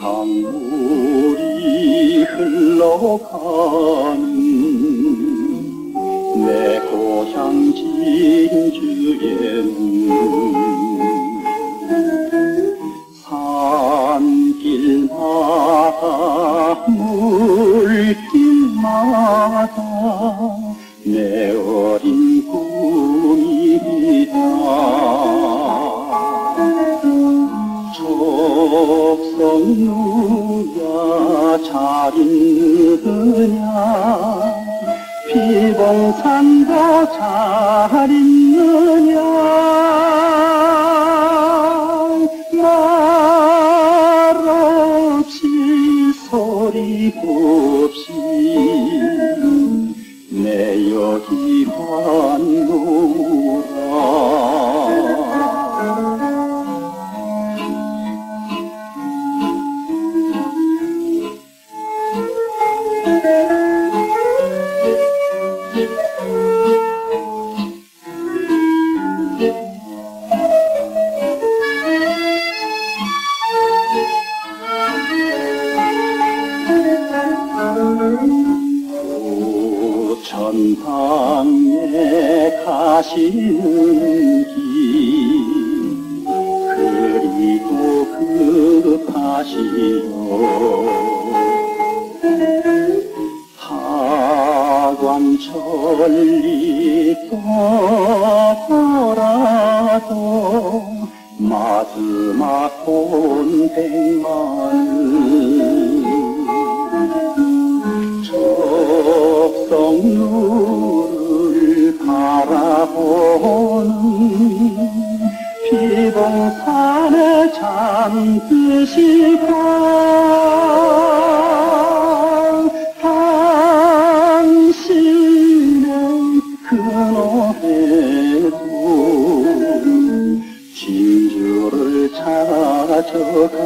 강물이 흘러가는 내 고향 진주에는 족성루야 잘 있느냐 피봉산도 잘 있느냐? 말 없이 소리 없이 내 여기 왔노 천방에 가시는 길 그리고 급하시오 하관천리 떠더라도 마지막 본 백만을 바라보니 비봉산에 잠드시 밤 당신의 그노해도 진주를 찾아가네.